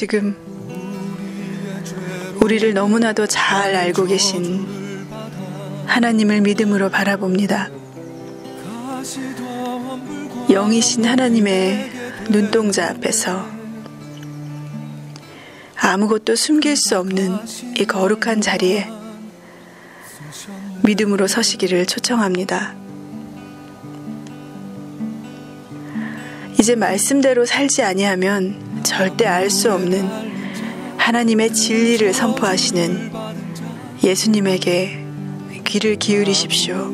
지금 우리를 너무나도 잘 알고 계신 하나님을 믿음으로 바라봅니다. 영이신 하나님의 눈동자 앞에서 아무것도 숨길 수 없는 이 거룩한 자리에 믿음으로 서시기를 초청합니다. 이제 말씀대로 살지 아니하면 절대 알 수 없는 하나님의 진리를 선포하시는 예수님에게 귀를 기울이십시오.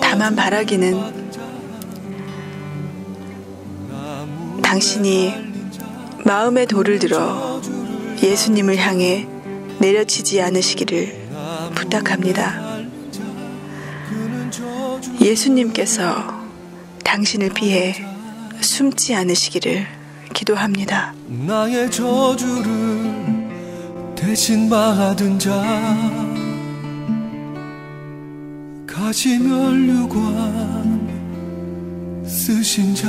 다만 바라기는 당신이 마음의 돌을 들어 예수님을 향해 내려치지 않으시기를 부탁합니다. 예수님께서 당신을 피해 숨지 않으시기를 기도합니다. 나의 저주를 대신 받은 자 가시면류관 쓰신 자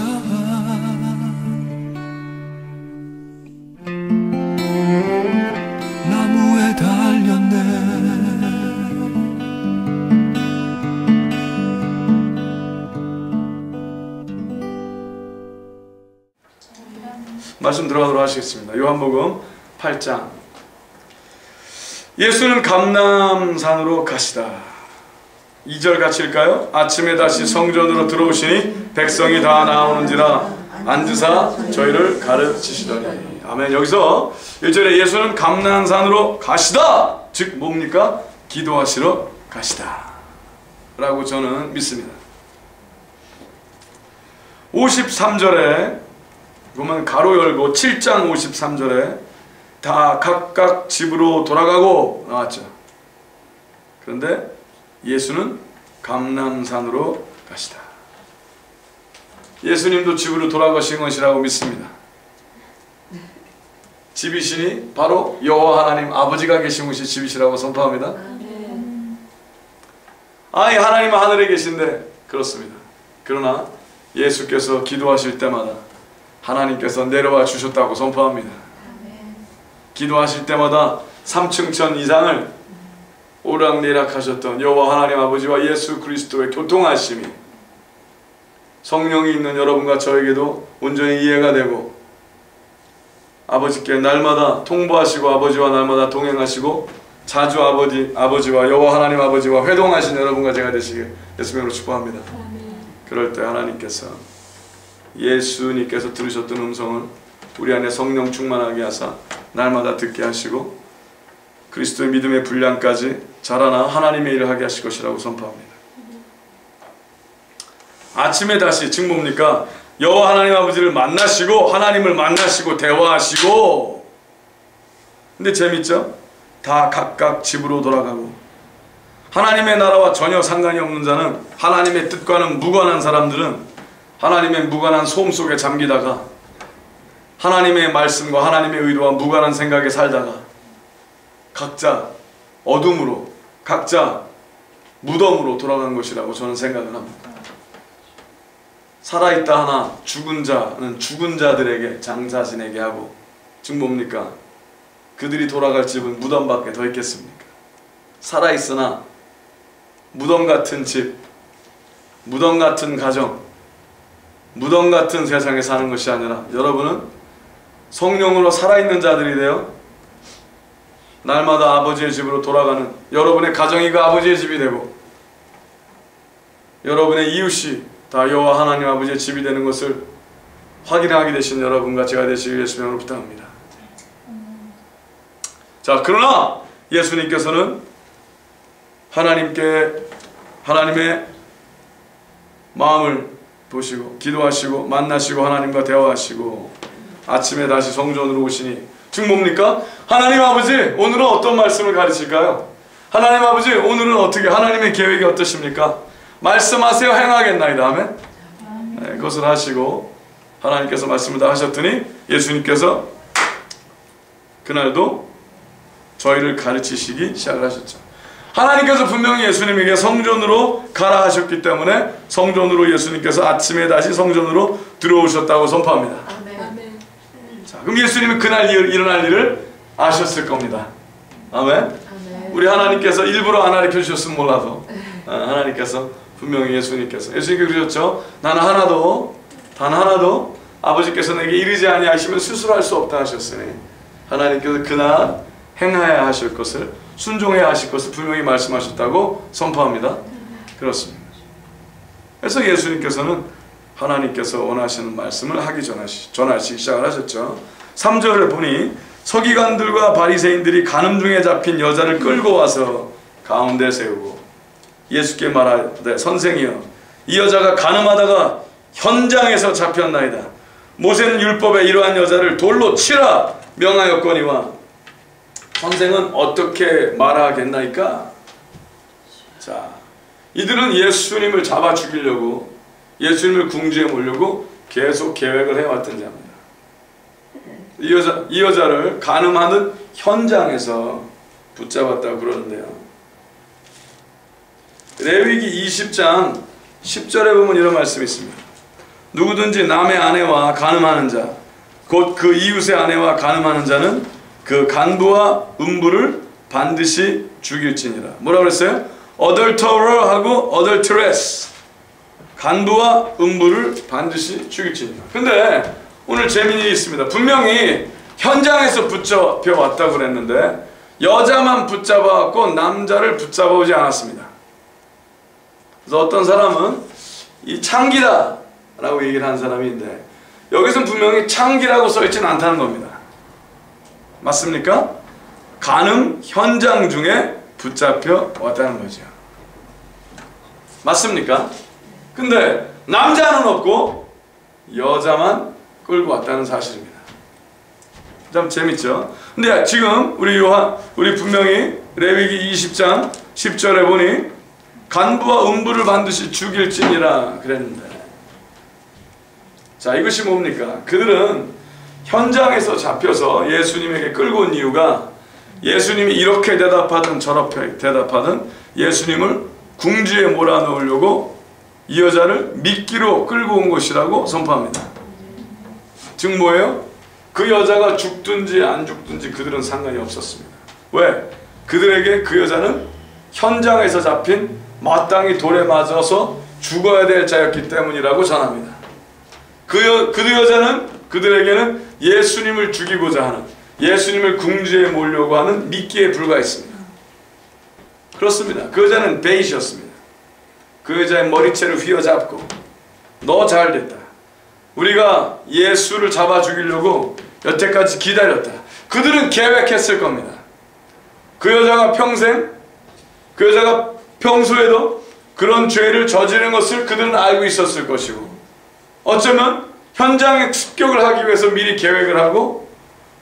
말씀 들어가도록 하시겠습니다. 요한복음 8장. 예수는 감남산으로 가시다. 2절 같이 읽까요? 아침에 다시 성전으로 들어오시니 백성이 다 나오는지라 앉으사 저희를 가르치시더니. 아멘. 여기서 1절에 예수는 감남산으로 가시다. 즉 뭡니까? 기도하시러 가시다. 라고 저는 믿습니다. 53절에 보면 가로 열고 7장 53절에 다 각각 집으로 돌아가고 나왔죠. 그런데 예수는 감남산으로 가시다. 예수님도 집으로 돌아가신 것이라고 믿습니다. 집이시니 바로 여호와 하나님 아버지가 계신 곳이 집이시라고 선포합니다. 아니 하나님 하늘에 계신데 그렇습니다. 그러나 예수께서 기도하실 때마다 하나님께서 내려와 주셨다고 선포합니다. 기도하실 때마다 3층천 이상을 오락내락 하셨던 여호와 하나님 아버지와 예수 그리스도의 교통하심이 성령이 있는 여러분과 저에게도 온전히 이해가 되고 아버지께 날마다 통보하시고 아버지와 날마다 동행하시고 자주 아버지 아버지와 여호와 하나님 아버지와 회동하신 여러분과 제가 되시길 예수님으로 축복합니다. 그럴 때 하나님께서 예수님께서 들으셨던 음성은 우리 안에 성령 충만하게 하사 날마다 듣게 하시고 그리스도의 믿음의 분량까지 자라나 하나님의 일을 하게 하실 것이라고 선포합니다. 아침에 다시 즉 뭡니까? 여호와 하나님 아버지를 만나시고 하나님을 만나시고 대화하시고 근데 재밌죠? 다 각각 집으로 돌아가고 하나님의 나라와 전혀 상관이 없는 자는 하나님의 뜻과는 무관한 사람들은 하나님의 무관한 소음 속에 잠기다가 하나님의 말씀과 하나님의 의도와 무관한 생각에 살다가 각자 어둠으로 각자 무덤으로 돌아간 것이라고 저는 생각을 합니다. 살아있다 하나 죽은 자는 죽은 자들에게 장자신에게 하고 즉 뭡니까? 그들이 돌아갈 집은 무덤 밖에 더 있겠습니까? 살아있으나 무덤 같은 집, 무덤 같은 가정, 무덤 같은 세상에 사는 것이 아니라 여러분은 성령으로 살아있는 자들이 되어 날마다 아버지의 집으로 돌아가는 여러분의 가정이 그 아버지의 집이 되고 여러분의 이웃이 다 여호와 하나님 아버지의 집이 되는 것을 확인하게 되신 여러분과 제가 되시길 예수님으로 부탁합니다. 자 그러나 예수님께서는 하나님께 하나님의 마음을 보시고 기도하시고 만나시고 하나님과 대화하시고 아침에 다시 성전으로 오시니 즉 뭡니까? 하나님 아버지 오늘은 어떤 말씀을 가르칠까요? 하나님 아버지 오늘은 어떻게 하나님의 계획이 어떠십니까? 말씀하세요 행하겠나이다 아멘 네, 그것을 하시고 하나님께서 말씀을 다 하셨더니 예수님께서 그날도 저희를 가르치시기 시작을 하셨죠 하나님께서 분명히 예수님에게 성전으로 가라 하셨기 때문에 성전으로 예수님께서 아침에 다시 성전으로 들어오셨다고 선포합니다. 그럼 예수님은 그날 일- 일어날 일을 아셨을 겁니다. 아멘. 우리 하나님께서 일부러 안 가르쳐 주셨으면 몰라도 어, 하나님께서 분명히 예수님께서 예수님께 그러셨죠. 나는 하나도 단 하나도 아버지께서 내게 이르지 아니하시면 스스로 할수 없다 하셨으니 하나님께서 그날 행하여야 하실 것을 순종해야 하실 것을 분명히 말씀하셨다고 선포합니다. 그렇습니다. 그래서 예수님께서는 하나님께서 원하시는 말씀을 하기 전하시, 전하시기 시작을 하셨죠. 3절을 보니 서기관들과 바리새인들이 간음 중에 잡힌 여자를 끌고 와서 가운데 세우고 예수께 말하되 선생이여 이 여자가 간음하다가 현장에서 잡혔나이다. 모세는 율법에 이러한 여자를 돌로 치라 명하였거니와 선생은 어떻게 말하겠나이까? 자, 이들은 예수님을 잡아 죽이려고 예수님을 궁지에 몰려고 계속 계획을 해왔던 자입니다. 이 여자 이 여자를 간음하는 현장에서 붙잡았다고 그러는데요. 레위기 20장 10절에 보면 이런 말씀이 있습니다. 누구든지 남의 아내와 간음하는 자, 곧 그 이웃의 아내와 간음하는 자는 그 간부와 음부를 반드시 죽일지니라. 뭐라 그랬어요? adulterer하고 adulteress. 간부와 음부를 반드시 죽일지니라. 근데 오늘 재미있는 일이 있습니다. 분명히 현장에서 붙잡혀 왔다고 그랬는데 여자만 붙잡아갖고 남자를 붙잡아 오지 않았습니다. 그래서 어떤 사람은 이 창기다 라고 얘기를 한 사람이 있는데 여기서는 분명히 창기라고 써있지는 않다는 겁니다. 맞습니까? 간음 현장 중에 붙잡혀 왔다는 거죠. 맞습니까? 근데 남자는 없고 여자만 끌고 왔다는 사실입니다. 참 재밌죠? 근데 지금 우리 요한 우리 분명히 레위기 20장 10절에 보니 간부와 음부를 반드시 죽일지니라 그랬는데 자 이것이 뭡니까? 그들은 현장에서 잡혀서 예수님에게 끌고 온 이유가 예수님이 이렇게 대답하든 저렇게 대답하든 예수님을 궁지에 몰아넣으려고 이 여자를 미끼로 끌고 온 것이라고 선포합니다. 즉 뭐예요? 그 여자가 죽든지 안 죽든지 그들은 상관이 없었습니다. 왜? 그들에게 그 여자는 현장에서 잡힌 마땅히 돌에 맞아서 죽어야 될 자였기 때문이라고 전합니다. 그, 여, 그 여자는 그들에게는 예수님을 죽이고자 하는 예수님을 궁지에 몰려고 하는 미끼에 불과했습니다. 그렇습니다. 그 여자는 베이시였습니다. 그 여자의 머리채를 휘어잡고 너 잘됐다. 우리가 예수를 잡아 죽이려고 여태까지 기다렸다. 그들은 계획했을 겁니다. 그 여자가 평생 그 여자가 평소에도 그런 죄를 저지른 것을 그들은 알고 있었을 것이고 어쩌면 현장에 습격을 하기 위해서 미리 계획을 하고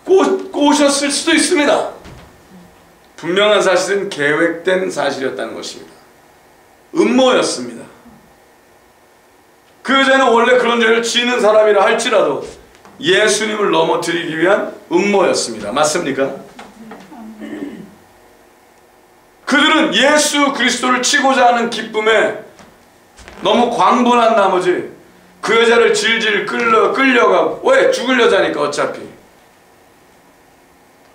꼬, 꼬셨을 수도 있습니다. 분명한 사실은 계획된 사실이었다는 것입니다. 음모였습니다. 그 여자는 원래 그런 죄를 지는 사람이라 할지라도 예수님을 넘어뜨리기 위한 음모였습니다. 맞습니까? 그들은 예수 그리스도를 치고자 하는 기쁨에 너무 광분한 나머지 그 여자를 질질 끌려, 끌려가고 왜? 죽을 여자니까 어차피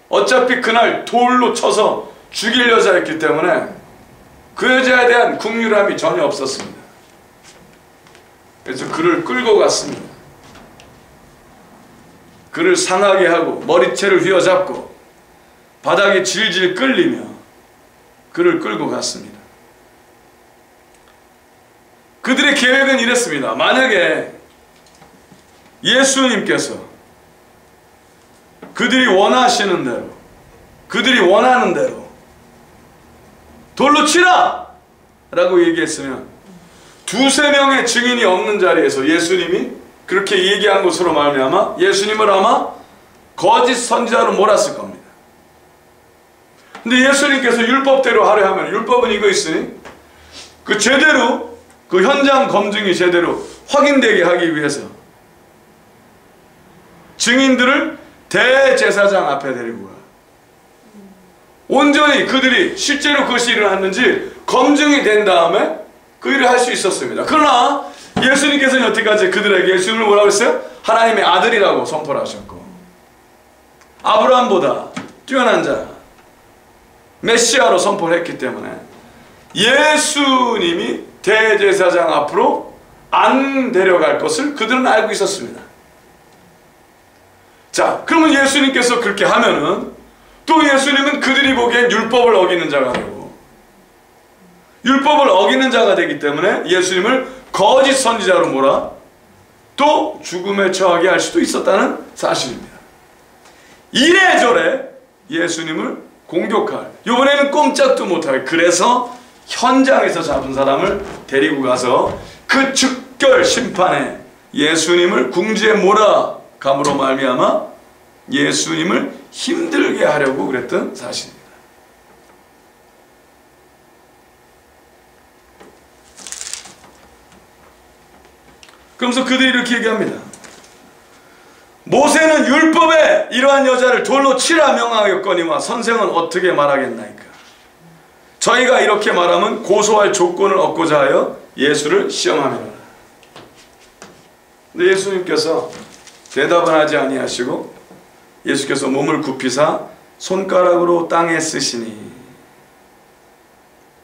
어차피 그날 돌로 쳐서 죽일 여자였기 때문에 그 여자에 대한 국률함이 전혀 없었습니다. 그래서 그를 끌고 갔습니다. 그를 상하게 하고 머리채를 휘어잡고 바닥에 질질 끌리며 그를 끌고 갔습니다. 그들의 계획은 이랬습니다. 만약에 예수님께서 그들이 원하시는 대로 그들이 원하는 대로 돌로 치라! 라고 얘기했으면 두세 명의 증인이 없는 자리에서 예수님이 그렇게 얘기한 것으로 말미암아 예수님을 아마 거짓 선지자로 몰았을 겁니다. 근데 예수님께서 율법대로 하려 하면 율법은 이거 있으니 그 제대로 그 현장 검증이 제대로 확인되게 하기 위해서 증인들을 대제사장 앞에 데리고 가. 온전히 그들이 실제로 그것이 일어났는지 검증이 된 다음에 그 일을 할 수 있었습니다. 그러나 예수님께서는 여태까지 그들에게 예수님을 뭐라고 했어요? 하나님의 아들이라고 선포를 하셨고 아브라함보다 뛰어난 자 메시아로 선포를 했기 때문에 예수님이 대제사장 앞으로 안 데려갈 것을 그들은 알고 있었습니다. 자, 그러면 예수님께서 그렇게 하면은 또 예수님은 그들이 보기엔 율법을 어기는 자가 되고 율법을 어기는 자가 되기 때문에 예수님을 거짓 선지자로 몰아 또 죽음에 처하게 할 수도 있었다는 사실입니다. 이래저래 예수님을 공격할 이번에는 꼼짝도 못하게 그래서 현장에서 잡은 사람을 데리고 가서 그 즉결 심판에 예수님을 궁지에 몰아감으로 말미암아 예수님을 힘들게 하려고 그랬던 사실입니다. 그러면서 그들이 이렇게 얘기합니다. 모세는 율법에 이러한 여자를 돌로 치라 명하였거니와 선생은 어떻게 말하겠나이까? 저희가 이렇게 말하면 고소할 조건을 얻고자 하여 예수를 시험하며 근데 예수님께서 대답은 하지 아니하시고 예수께서 몸을 굽히사 손가락으로 땅에 쓰시니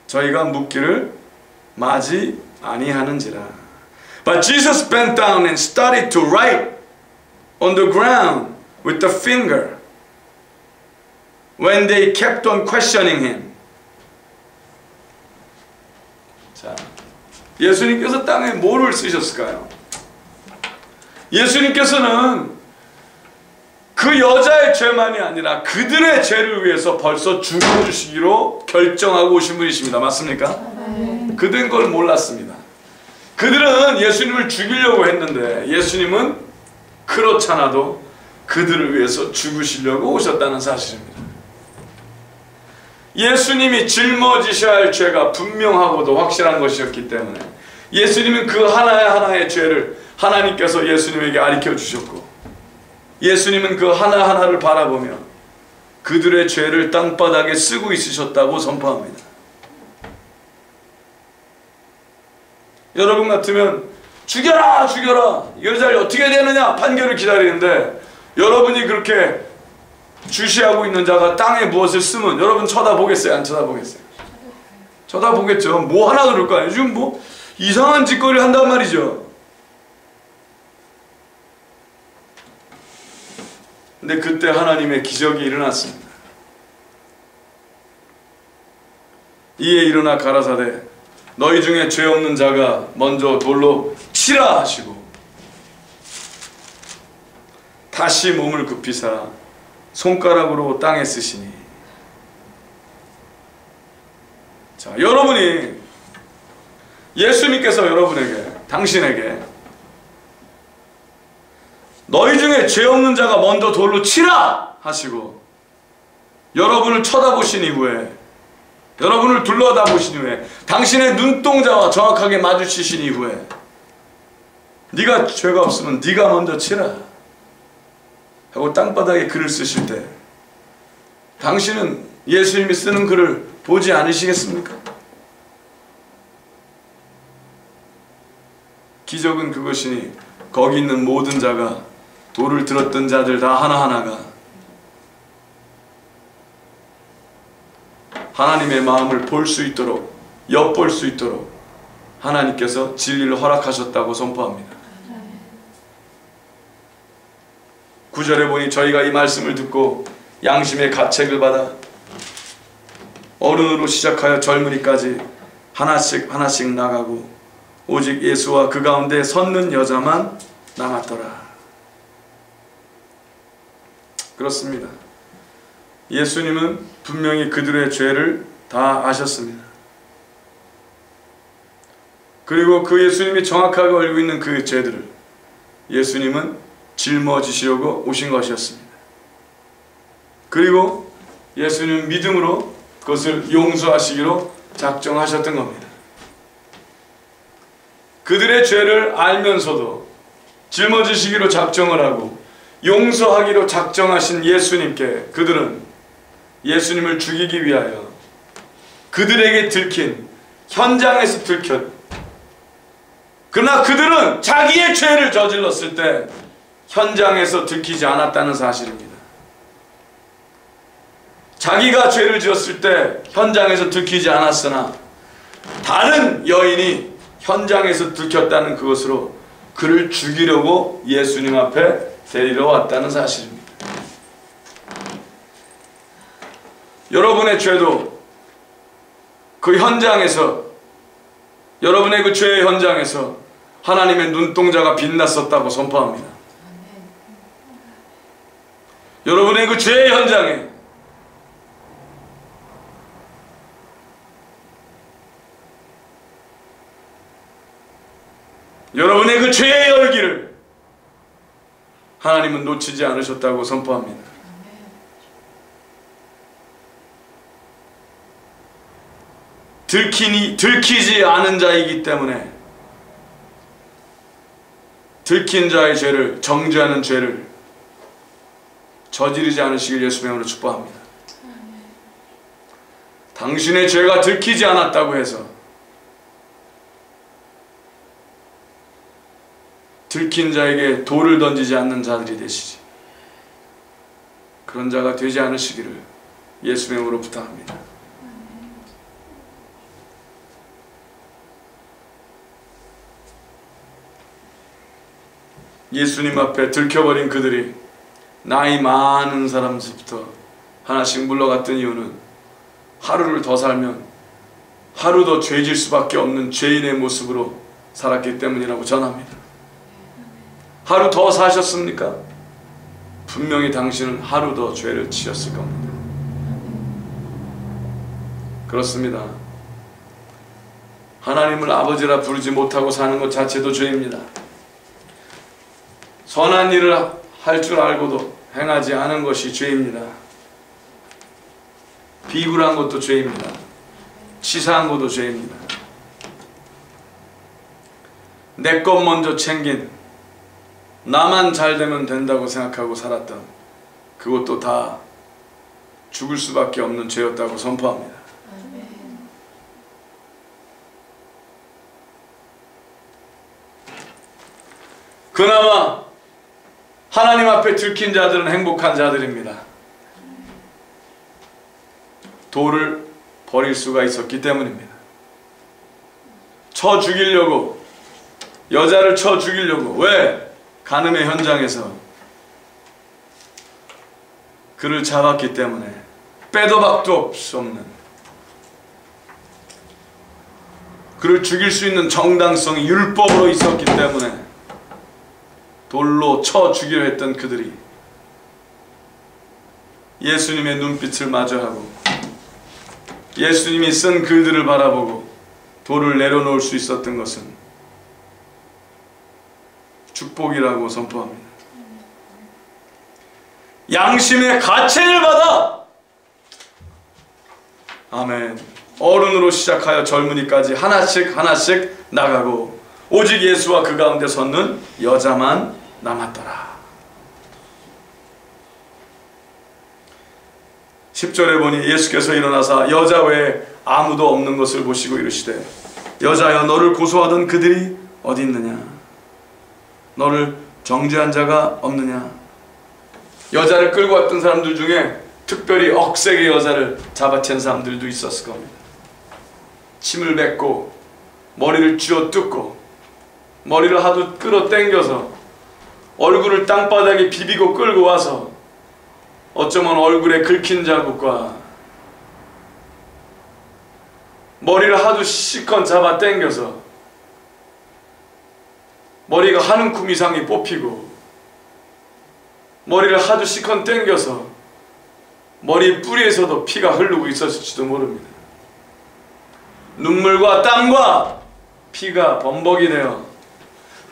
저희가 묻기를 마지 아니하는지라 But Jesus bent down and started to write on the ground with the finger when they kept on questioning him. 자, 예수님께서 땅에 뭐를 쓰셨을까요? 예수님께서는 그 여자의 죄만이 아니라 그들의 죄를 위해서 벌써 죽여주시기로 결정하고 오신 분이십니다. 맞습니까? 그들은 그걸 몰랐습니다. 그들은 예수님을 죽이려고 했는데 예수님은 그렇잖아도 그들을 위해서 죽으시려고 오셨다는 사실입니다. 예수님이 짊어지셔야 할 죄가 분명하고도 확실한 것이었기 때문에 예수님은 그 하나의 하나의 죄를 하나님께서 예수님에게 가르쳐 주셨고 예수님은 그 하나하나를 바라보며 그들의 죄를 땅바닥에 쓰고 있으셨다고 선포합니다. 여러분 같으면 죽여라 죽여라 여자를 어떻게 되느냐 판결을 기다리는데 여러분이 그렇게 주시하고 있는 자가 땅에 무엇을 쓰면 여러분 쳐다보겠어요? 안 쳐다보겠어요? 쳐다보겠죠. 뭐 하나 그럴 거 아니에요? 지금 뭐 이상한 짓거리를 한단 말이죠. 근데 그때 하나님의 기적이 일어났습니다. 이에 일어나 가라사대 너희 중에 죄 없는 자가 먼저 돌로 치라 하시고 다시 몸을 굽히사 손가락으로 땅에 쓰시니. 자 여러분이 예수님께서 여러분에게 당신에게 너희 중에 죄 없는 자가 먼저 돌로 치라 하시고 여러분을 쳐다보신 이후에 여러분을 둘러다 보신 후에 당신의 눈동자와 정확하게 마주치신 이후에 네가 죄가 없으면 네가 먼저 치라 하고 땅바닥에 글을 쓰실 때 당신은 예수님이 쓰는 글을 보지 않으시겠습니까? 기적은 그것이니 거기 있는 모든 자가 돌을 들었던 자들 다 하나하나가 하나님의 마음을 볼 수 있도록 엿볼 수 있도록 하나님께서 진리를 허락하셨다고 선포합니다. 구절에 보니 저희가 이 말씀을 듣고 양심의 가책을 받아 어른으로 시작하여 젊은이까지 하나씩 하나씩 나가고 오직 예수와 그 가운데 섰는 여자만 남았더라. 그렇습니다. 예수님은 분명히 그들의 죄를 다 아셨습니다. 그리고 그 예수님이 정확하게 알고 있는 그 죄들을 예수님은 짊어지시려고 오신 것이었습니다. 그리고 예수님 믿음으로 그것을 용서하시기로 작정하셨던 겁니다. 그들의 죄를 알면서도 짊어지시기로 작정을 하고 용서하기로 작정하신 예수님께 그들은 예수님을 죽이기 위하여 그들에게 들킨 현장에서 들켰 그러나 그들은 자기의 죄를 저질렀을 때 현장에서 들키지 않았다는 사실입니다. 자기가 죄를 지었을 때 현장에서 들키지 않았으나 다른 여인이 현장에서 들켰다는 그것으로 그를 죽이려고 예수님 앞에 데리러 왔다는 사실입니다. 여러분의 죄도 그 현장에서 여러분의 그 죄의 현장에서 하나님의 눈동자가 빛났었다고 선포합니다. 여러분의 그 죄의 현장에 여러분의 그 죄의 열기를 하나님은 놓치지 않으셨다고 선포합니다. 들키니 들키지 않은 자이기 때문에 들킨 자의 죄를 정죄하는 죄를 저지르지 않으시길 예수의 이름으로 축복합니다. 당신의 죄가 들키지 않았다고 해서 들킨 자에게 돌을 던지지 않는 자들이 되시지. 그런 자가 되지 않으시기를 예수의 이름으로 부탁합니다. 예수님 앞에 들켜버린 그들이 나이 많은 사람 부터 하나씩 물러갔던 이유는 하루를 더 살면 하루 더 죄질 수밖에 없는 죄인의 모습으로 살았기 때문이라고 전합니다. 하루 더 사셨습니까? 분명히 당신은 하루 더 죄를 지었을 겁니다. 그렇습니다. 하나님을 아버지라 부르지 못하고 사는 것 자체도 죄입니다. 선한 일을 할 줄 알고도 행하지 않은 것이 죄입니다. 비굴한 것도 죄입니다. 치사한 것도 죄입니다. 내 것 먼저 챙긴 나만 잘 되면 된다고 생각하고 살았던 그것도 다 죽을 수밖에 없는 죄였다고 선포합니다. 그나마 하나님 앞에 들킨 자들은 행복한 자들입니다. 돌을 버릴 수가 있었기 때문입니다. 쳐 죽이려고 여자를 쳐 죽이려고 왜 간음의 현장에서 그를 잡았기 때문에 빼도 박도 수 없는 그를 죽일 수 있는 정당성이 율법으로 있었기 때문에 돌로 쳐 죽이려 했던 그들이 예수님의 눈빛을 마주하고 예수님이 쓴 글들을 바라보고 돌을 내려놓을 수 있었던 것은 축복이라고 선포합니다. 양심의 가책을 받아 아멘 어른으로 시작하여 젊은이까지 하나씩 하나씩 나가고 오직 예수와 그 가운데 섰는 여자만 남았더라. 10절에 보니 예수께서 일어나사 여자 외에 아무도 없는 것을 보시고 이르시되 여자여 너를 고소하던 그들이 어디 있느냐 너를 정죄한 자가 없느냐 여자를 끌고 왔던 사람들 중에 특별히 억세게 여자를 잡아챈 사람들도 있었을 겁니다. 침을 뱉고 머리를 쥐어 뜯고 머리를 하도 끌어 당겨서 얼굴을 땅바닥에 비비고 끌고 와서 어쩌면 얼굴에 긁힌 자국과 머리를 하도 시컨 잡아 당겨서 머리가 한 움큼 이상이 뽑히고 머리를 하도 시컨 당겨서 머리 뿌리에서도 피가 흐르고 있었을지도 모릅니다. 눈물과 땀과 피가 범벅이 되어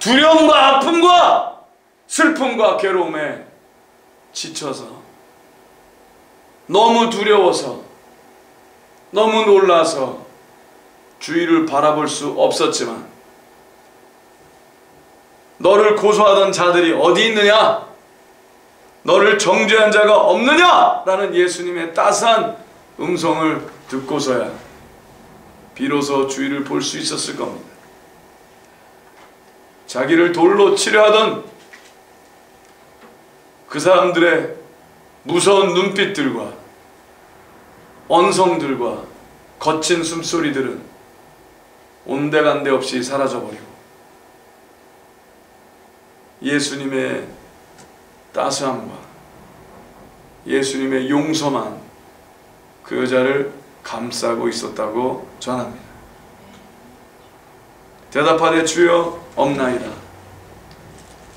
두려움과 아픔과 슬픔과 괴로움에 지쳐서 너무 두려워서 너무 놀라서 주위를 바라볼 수 없었지만 너를 고소하던 자들이 어디 있느냐? 너를 정죄한 자가 없느냐? 라는 예수님의 따스한 음성을 듣고서야 비로소 주위를 볼 수 있었을 겁니다. 자기를 돌로 치려하던 그 사람들의 무서운 눈빛들과 언성들과 거친 숨소리들은 온데간데 없이 사라져버리고 예수님의 따스함과 예수님의 용서만 그 여자를 감싸고 있었다고 전합니다. 대답하되 주여 없나이다.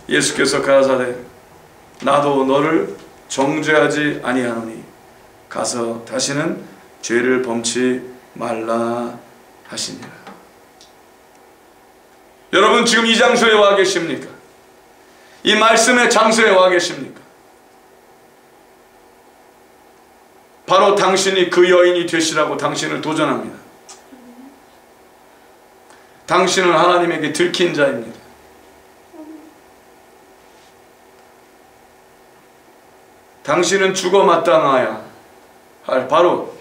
예수께서 가라사대 나도 너를 정죄하지 아니하노니 가서 다시는 죄를 범치 말라 하시니라. 여러분 지금 이 장소에 와 계십니까? 이 말씀의 장소에 와 계십니까? 바로 당신이 그 여인이 되시라고 당신을 도전합니다. 당신은 하나님에게 들킨 자입니다. 당신은 죽어 마땅하야 할 바로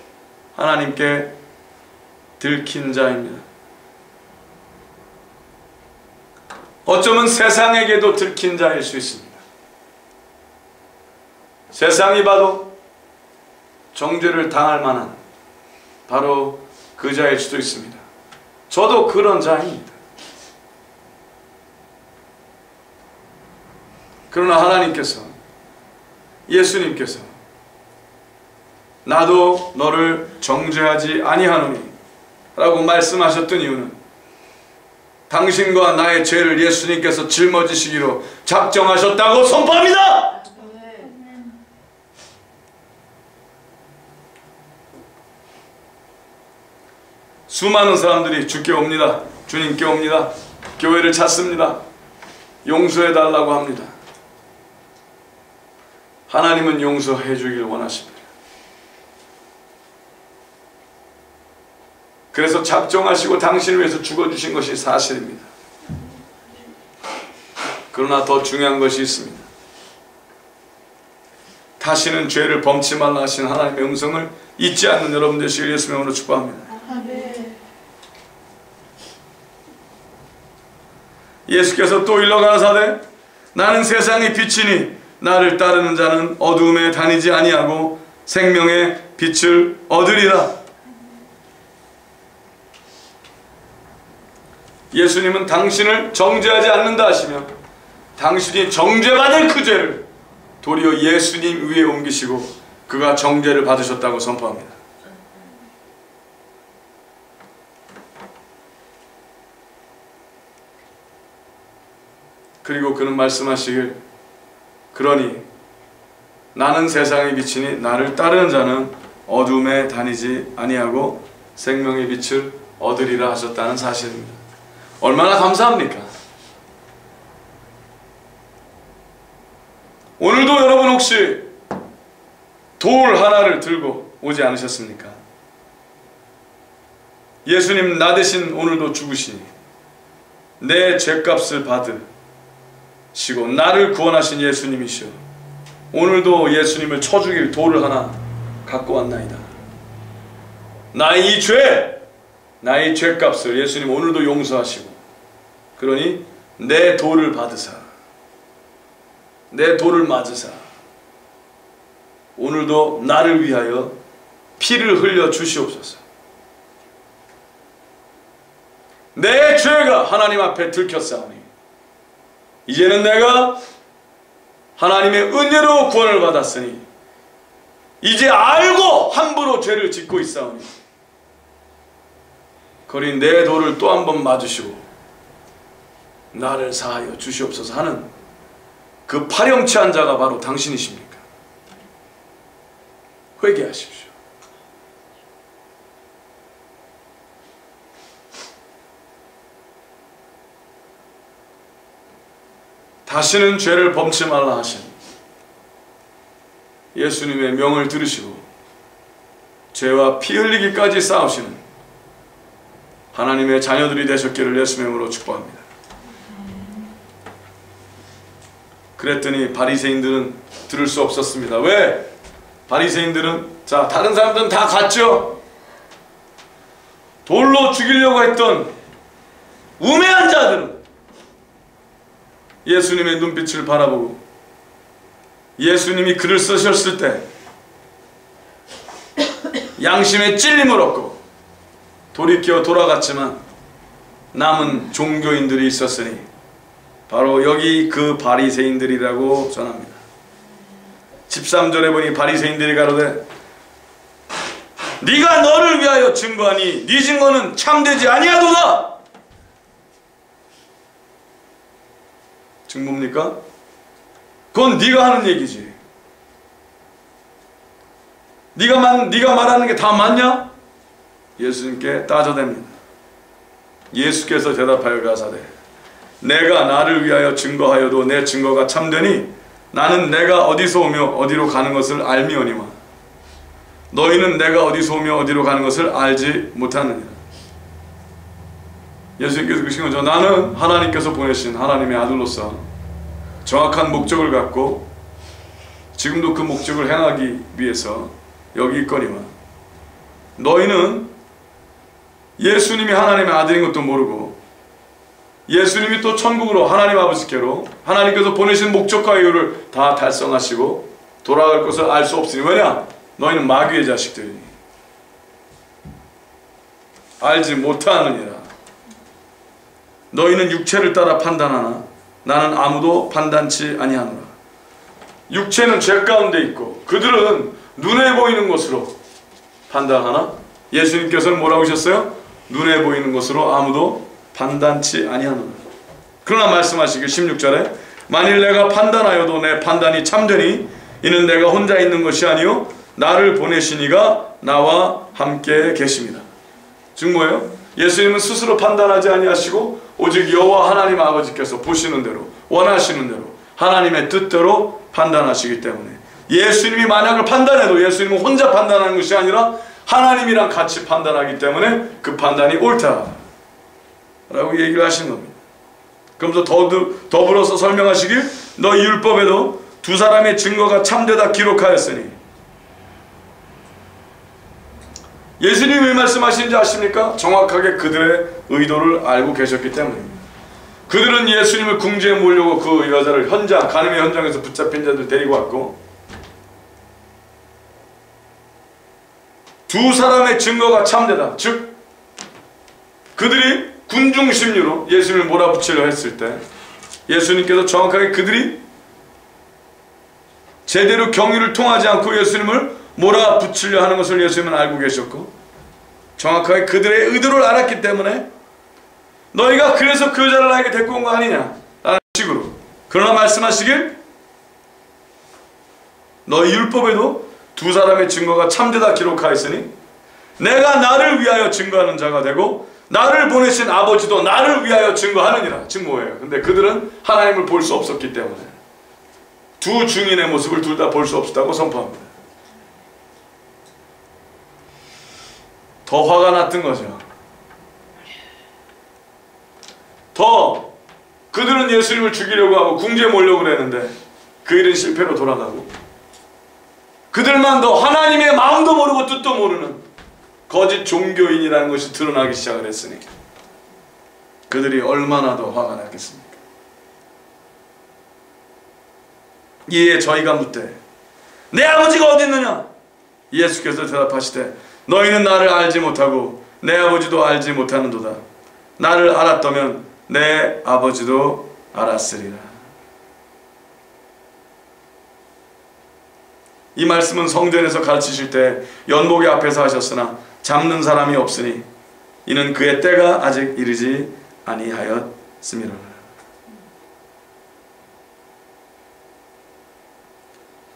하나님께 들킨 자입니다. 어쩌면 세상에게도 들킨 자일 수 있습니다. 세상이 봐도 정죄를 당할 만한 바로 그 자일 수도 있습니다. 저도 그런 자입니다. 그러나 하나님께서 예수님께서 나도 너를 정죄하지 아니하노니 라고 말씀하셨던 이유는 당신과 나의 죄를 예수님께서 짊어지시기로 작정하셨다고 선포합니다. 수많은 사람들이 주께 옵니다. 주님께 옵니다. 교회를 찾습니다. 용서해 달라고 합니다. 하나님은 용서해 주길 원하십니다. 그래서 작정하시고 당신을 위해서 죽어주신 것이 사실입니다. 그러나 더 중요한 것이 있습니다. 다시는 죄를 범치 말라 하신 하나님의 음성을 잊지 않는 여러분 되시길 예수 명으로 축복합니다. 예수께서 또 일러 가라사대 나는 세상의 빛이니 나를 따르는 자는 어두움에 다니지 아니하고 생명의 빛을 얻으리라. 예수님은 당신을 정죄하지 않는다 하시며 당신이 정죄받을 그 죄를 도리어 예수님 위에 옮기시고 그가 정죄를 받으셨다고 선포합니다. 그리고 그는 말씀하시길 그러니 나는 세상의 빛이니 나를 따르는 자는 어둠에 다니지 아니하고 생명의 빛을 얻으리라 하셨다는 사실입니다. 얼마나 감사합니까? 오늘도 여러분 혹시 돌 하나를 들고 오지 않으셨습니까? 예수님 나 대신 오늘도 죽으시니 내 죄값을 받으 시고 나를 구원하신 예수님이시오. 오늘도 예수님을 쳐 죽일 돌을 하나 갖고 왔나이다. 나의 이 죄, 나의 죄값을 예수님 오늘도 용서하시고 그러니 내 돌을 받으사 내 돌을 맞으사 오늘도 나를 위하여 피를 흘려 주시옵소서. 내 죄가 하나님 앞에 들켰사오니 이제는 내가 하나님의 은혜로 구원을 받았으니 이제 알고 함부로 죄를 짓고 있사오니 거리 내 돌을 또한 번 맞으시고 나를 사하여 주시옵소서 하는 그 파렴치한 자가 바로 당신이십니까? 회개하십시오. 다시는 죄를 범치 말라 하신 예수님의 명을 들으시고 죄와 피 흘리기까지 싸우시는 하나님의 자녀들이 되셨기를 예수님으로 축복합니다. 그랬더니 바리새인들은 들을 수 없었습니다. 왜? 바리새인들은 자 다른 사람들은 다 갔죠. 돌로 죽이려고 했던 우매한 자들은 예수님의 눈빛을 바라보고 예수님이 글을 쓰셨을 때 양심의 찔림을 얻고 돌이켜 돌아갔지만 남은 종교인들이 있었으니 바로 여기 그 바리새인들이라고 전합니다. 13절에 보니 바리새인들이 가로되 네가 너를 위하여 증거하니 네 증거는 참되지 아니하도다. 증거입니까? 그건 네가 하는 얘기지. 네가 만 네가 말하는 게 다 맞냐? 예수님께 따져댑니다. 예수께서 대답하여 가사대 내가 나를 위하여 증거하여도 내 증거가 참되니 나는 내가 어디서 오며 어디로 가는 것을 알미오니와 너희는 내가 어디서 오며 어디로 가는 것을 알지 못하느니라. 예수님께서 그러신 거죠. 나는 하나님께서 보내신 하나님의 아들로서 정확한 목적을 갖고 지금도 그 목적을 행하기 위해서 여기 있거니와 너희는 예수님이 하나님의 아들인 것도 모르고 예수님이 또 천국으로 하나님 아버지께로 하나님께서 보내신 목적과 이유를 다 달성하시고 돌아갈 것을 알 수 없으니 왜냐? 너희는 마귀의 자식들이니. 알지 못하느니라. 너희는 육체를 따라 판단하나 나는 아무도 판단치 아니하노라 육체는 죄 가운데 있고 그들은 눈에 보이는 것으로. 판단하나? 예수님께서는 뭐라고 하셨어요? 눈에 보이는 것으로 아무도 판단치 아니하노라 그러나 말씀하시길 16절에 만일 내가 판단하여도 내 판단이 참되니 이는 내가 혼자 있는 것이 아니요 나를 보내시니가 나와 함께 계십니다. 즉 뭐예요? 예수님은 스스로 판단하지 아니하시고 오직 여호와 하나님 아버지께서 보시는 대로 원하시는 대로 하나님의 뜻대로 판단하시기 때문에 예수님이 만약을 판단해도 예수님은 혼자 판단하는 것이 아니라 하나님이랑 같이 판단하기 때문에 그 판단이 옳다. 라고 얘기를 하신 겁니다. 그러면서 더불어서 설명하시길 너 율법에도 두 사람의 증거가 참되다 기록하였으니 예수님이 왜 말씀하시는지 아십니까? 정확하게 그들의 의도를 알고 계셨기 때문입니다. 그들은 예수님을 궁지에 몰려고 그 여자를 현장, 가늠의 현장에서 붙잡힌 자들 데리고 왔고 두 사람의 증거가 참되다. 즉 그들이 군중 심리로 예수님을 몰아붙이려 했을 때 예수님께서 정확하게 그들이 제대로 경위를 통하지 않고 예수님을 몰아붙이려 하는 것을 예수님은 알고 계셨고 정확하게 그들의 의도를 알았기 때문에 너희가 그래서 그 여자를 나에게 데리고 온 거 아니냐? 라는 식으로 그러나 말씀하시길 너희 율법에도 두 사람의 증거가 참되다 기록하였으니 내가 나를 위하여 증거하는 자가 되고 나를 보내신 아버지도 나를 위하여 증거하느니라. 즉 뭐예요? 근데 그들은 하나님을 볼 수 없었기 때문에 두 증인의 모습을 둘 다 볼 수 없었다고 선포합니다 더 화가 났던 거죠. 더 그들은 예수님을 죽이려고 하고 궁지에 몰려고 그랬는데 그 일은 실패로 돌아가고 그들만 더 하나님의 마음도 모르고 뜻도 모르는 거짓 종교인이라는 것이 드러나기 시작을 했으니 그들이 얼마나 더 화가 났겠습니까? 이에 저희가 묻되 내 아버지가 어디 있느냐? 예수께서 대답하시되 너희는 나를 알지 못하고 내 아버지도 알지 못하는도다. 나를 알았다면 내 아버지도 알았으리라. 이 말씀은 성전에서 가르치실 때 연목의 앞에서 하셨으나 잡는 사람이 없으니 이는 그의 때가 아직 이르지 아니하였습니다.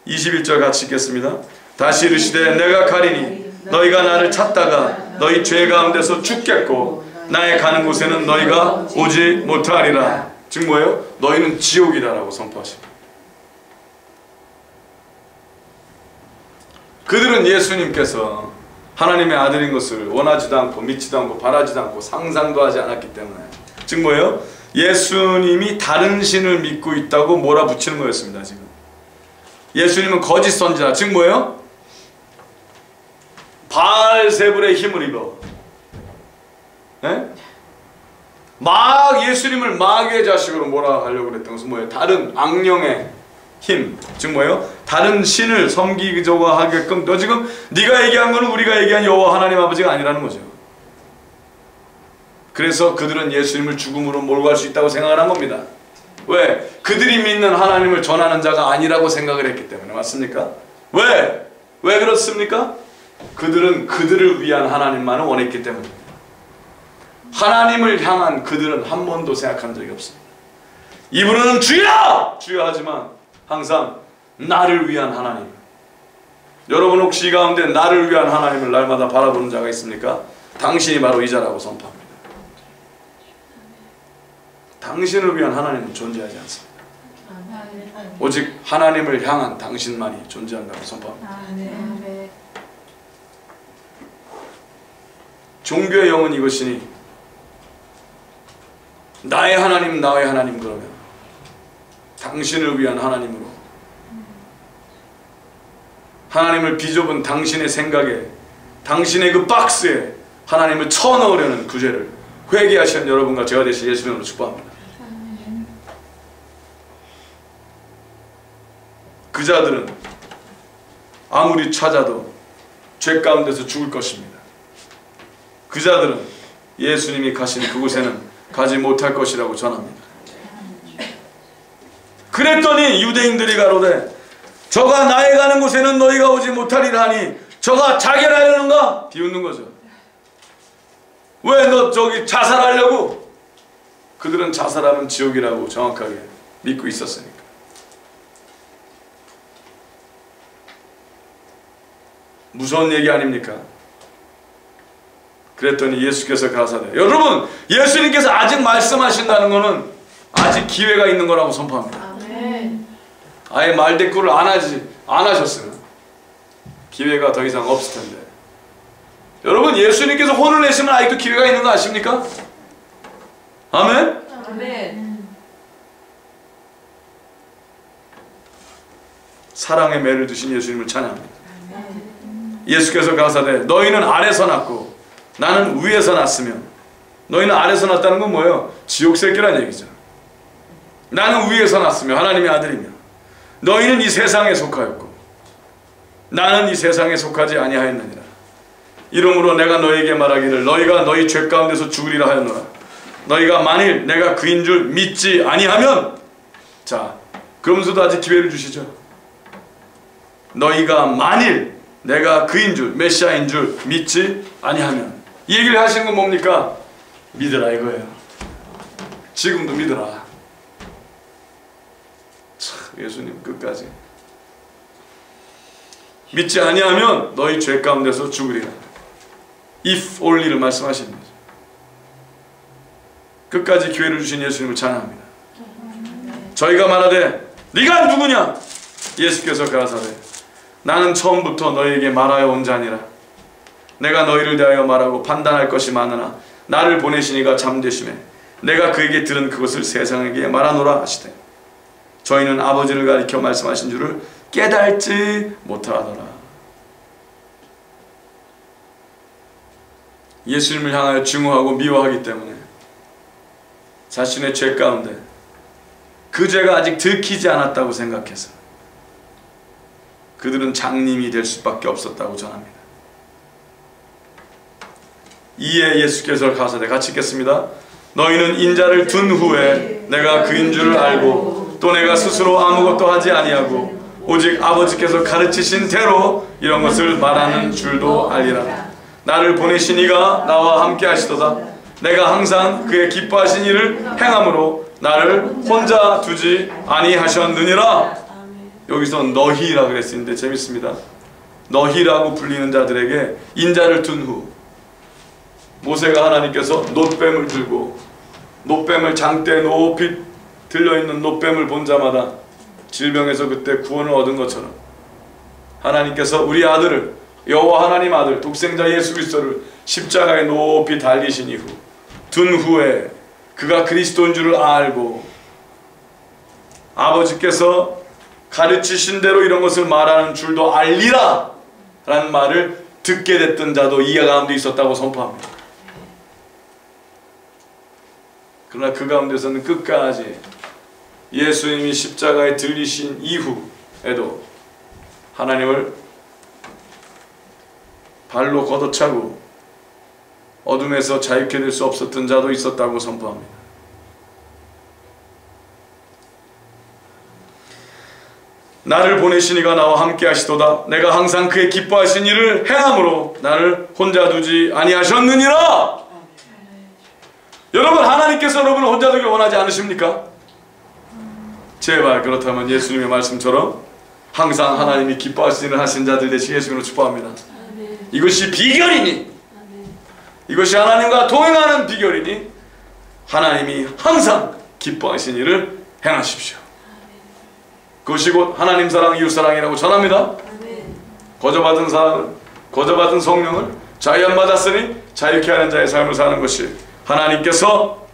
(21절) 같이 읽겠습니다 다시 이르시되 내가 가리니 너희가 나를 찾다가 너희 죄 가운데서 죽겠고 나의 가는 곳에는 너희가 오지 못하리라. 즉 뭐예요? 너희는 지옥이다라고 선포하십니다. 그들은 예수님께서 하나님의 아들인 것을 원하지도 않고 믿지도 않고 바라지도 않고 상상도 하지 않았기 때문에 즉 뭐예요? 예수님이 다른 신을 믿고 있다고 몰아붙이는 거였습니다. 지금 예수님은 거짓 선지자 즉 뭐예요? 바알세불의 힘을 입어. 네? 막 예수님을 마귀의 자식으로 몰아 가려고 그랬던 것은 뭐예요? 다른 악령의 힘. 즉 뭐예요? 다른 신을 섬기려고 하게끔 너 지금 네가 얘기한 거는 우리가 얘기한 여호와 하나님 아버지가 아니라는 거죠. 그래서 그들은 예수님을 죽음으로 몰고 갈 수 있다고 생각을 한 겁니다. 왜? 그들이 믿는 하나님을 전하는 자가 아니라고 생각을 했기 때문에 맞습니까? 왜? 왜 그렇습니까? 그들은 그들을 위한 하나님만을 원했기 때문입니다. 하나님을 향한 그들은 한 번도 생각한 적이 없습니다. 이분은 주여! 주여 하지만 항상 나를 위한 하나님. 여러분 혹시 이 가운데 나를 위한 하나님을 날마다 바라보는 자가 있습니까? 당신이 바로 이 자라고 선포합니다. 당신을 위한 하나님은 존재하지 않습니다. 오직 하나님을 향한 당신만이 존재한다고 선포합니다. 종교의 영은 이것이니 나의 하나님 나의 하나님 그러면 당신을 위한 하나님으로 하나님을 비좁은 당신의 생각에 당신의 그 박스에 하나님을 쳐넣으려는 구제를 회개하시는 여러분과 제가 되시 예수님으로 축복합니다. 그 자들은 아무리 찾아도 죄 가운데서 죽을 것입니다. 그 자들은 예수님이 가신 그곳에는 가지 못할 것이라고 전합니다. 그랬더니 유대인들이 가로되 저가 나의 가는 곳에는 너희가 오지 못하리라 하니 저가 자결하려는가? 비웃는 거죠. 왜 너 저기 자살하려고? 그들은 자살하면 지옥이라고 정확하게 믿고 있었으니까. 무서운 얘기 아닙니까? 그랬더니 예수께서 가사대 여러분 예수님께서 아직 말씀하신다는 것은 아직 기회가 있는 거라고 선포합니다. 아예 말대꾸를 안 하지 안 하셨으면 기회가 더 이상 없을 텐데 여러분 예수님께서 혼을 내시면 아직도 기회가 있는 거 아십니까? 아멘? 사랑의 매를 드신 예수님을 찬양합니다. 예수께서 가사대 너희는 아래서 났고 나는 위에서 났으면 너희는 아래서 났다는 건 뭐예요? 지옥 새끼란 얘기죠. 나는 위에서 났으며 하나님의 아들이며 너희는 이 세상에 속하였고 나는 이 세상에 속하지 아니하였느니라. 이러므로 내가 너희에게 말하기를 너희가 너희 죄 가운데서 죽으리라 하였노라. 너희가 만일 내가 그인 줄 믿지 아니하면 자 그러면서도 아직 기회를 주시죠. 너희가 만일 내가 그인 줄 메시아인 줄 믿지 아니하면 이 얘기를 하시는 건 뭡니까? 믿으라 이거예요. 지금도 믿으라. 참, 예수님 끝까지 믿지 아니하면 너희 죄 가운데서 죽으리라. if only를 말씀하시는 거죠. 끝까지 기회를 주신 예수님을 찬양합니다. 저희가 말하되 네가 누구냐? 예수께서 가라사대 나는 처음부터 너희에게 말하여 온 자니라. 내가 너희를 대하여 말하고 판단할 것이 많으나 나를 보내시니가 잠되심에 내가 그에게 들은 그것을 세상에게 말하노라 하시되 저희는 아버지를 가리켜 말씀하신 줄을 깨달지 못하더라. 예수님을 향하여 증오하고 미워하기 때문에 자신의 죄 가운데 그 죄가 아직 들키지 않았다고 생각해서 그들은 장님이 될 수밖에 없었다고 전합니다. 이에 예수께서 가사대 같이 읽겠습니다. 너희는 인자를 둔 후에 내가 그인 줄을 알고 또 내가 스스로 아무것도 하지 아니하고 오직 아버지께서 가르치신 대로 이런 것을 말하는 줄도 알리라. 나를 보내신 이가 나와 함께 하시도다. 내가 항상 그의 기뻐하신 일을 행함으로 나를 혼자 두지 아니하셨느니라. 여기서 너희라 그랬는데 재밌습니다. 너희라고 불리는 자들에게 인자를 둔 후 모세가 하나님께서 놋뱀을 들고 놋뱀을 장대 높이 들려있는 놋뱀을 본 자마다 질병에서 그때 구원을 얻은 것처럼 하나님께서 우리 아들을 여호와 하나님 아들 독생자 예수 그리스도를 십자가에 높이 달리신 이후 둔 후에 그가 그리스도인 줄을 알고 아버지께서 가르치신 대로 이런 것을 말하는 줄도 알리라 라는 말을 듣게 됐던 자도 이 가운데 있었다고 선포합니다. 그러나 그 가운데서는 끝까지 예수님이 십자가에 들리신 이후에도 하나님을 발로 걷어차고 어둠에서 자유케 될 수 없었던 자도 있었다고 선포합니다. 나를 보내신 이가 나와 함께 하시도다. 내가 항상 그의 기뻐하신 일을 행함으로 나를 혼자 두지 아니하셨느니라. 여러분 하나님께서 여러분을 혼자 두길 원하지 않으십니까? 제발 그렇다면 예수님의 말씀처럼 항상 하나님이 기뻐하신 일을 하신 자들 되시 예수님으로 축복합니다. 이것이 비결이니 이것이 하나님과 동행하는 비결이니 하나님이 항상 기뻐하신 일을 행하십시오. 그것이 곧 하나님 사랑 이웃 사랑이라고 전합니다. 거저받은 사랑을 거저받은 성령을 자유함 받았으니 자유케 하는 자의 삶을 사는 것이 하나님께서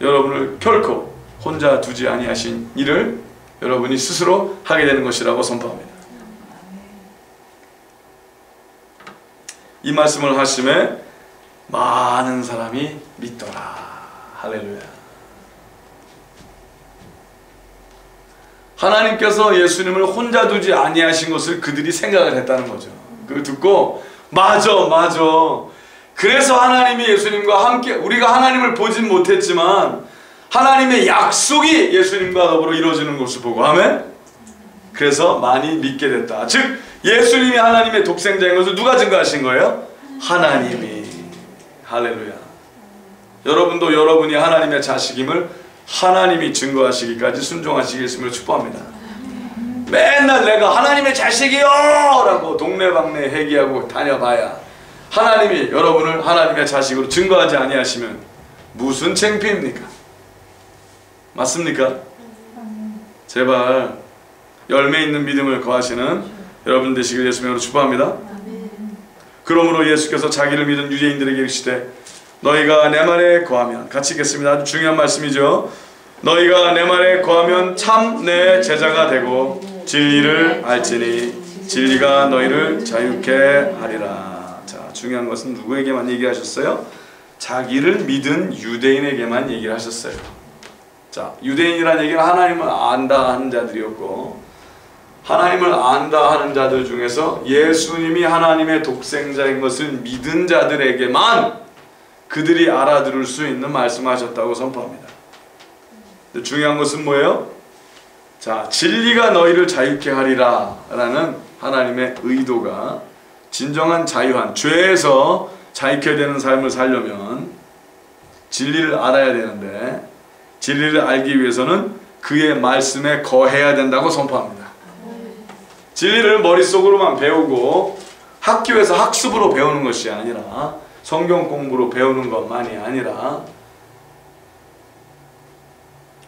여러분을 결코 혼자 두지 아니하신 일을 여러분이 스스로 하게 되는 것이라고 선포합니다. 이 말씀을 하심에 많은 사람이 믿더라. 할렐루야. 하나님께서 예수님을 혼자 두지 아니하신 것을 그들이 생각을 했다는 거죠. 그걸 듣고 맞아 맞아. 그래서 하나님이 예수님과 함께 우리가 하나님을 보진 못했지만 하나님의 약속이 예수님과 더불어 이루어지는 것을 보고 아멘. 그래서 많이 믿게 됐다. 즉 예수님이 하나님의 독생자인 것을 누가 증거하신 거예요? 하나님이 할렐루야. 여러분도 여러분이 하나님의 자식임을 하나님이 증거하시기까지 순종하시겠음을 축복합니다. 맨날 내가 하나님의 자식이요! 라고 동네방네 회개하고 다녀봐야 하나님이 여러분을 하나님의 자식으로 증거하지 아니하시면 무슨 창피입니까? 맞습니까? 제발 열매 있는 믿음을 거하시는 여러분 되시길 예수님으로 축복합니다. 그러므로 예수께서 자기를 믿은 유대인들에게 이르시되 너희가 내 말에 거하면 같이 읽겠습니다. 아주 중요한 말씀이죠. 너희가 내 말에 거하면 참 내 제자가 되고 진리를 알지니 진리가 너희를 자유케 하리라. 자, 중요한 것은 누구에게만 얘기하셨어요? 자기를 믿은 유대인에게만 얘기를 하셨어요. 자, 유대인이라는 얘기는 하나님을 안다 하는 자들이었고 하나님을 안다 하는 자들 중에서 예수님이 하나님의 독생자인 것을 믿은 자들에게만 그들이 알아들을 수 있는 말씀하셨다고 선포합니다. 중요한 것은 뭐예요? 자, 진리가 너희를 자유케 하리라 라는 하나님의 의도가 진정한 자유한 죄에서 자유케 되는 삶을 살려면 진리를 알아야 되는데 진리를 알기 위해서는 그의 말씀에 거해야 된다고 선포합니다. 진리를 머릿속으로만 배우고 학교에서 학습으로 배우는 것이 아니라 성경 공부로 배우는 것만이 아니라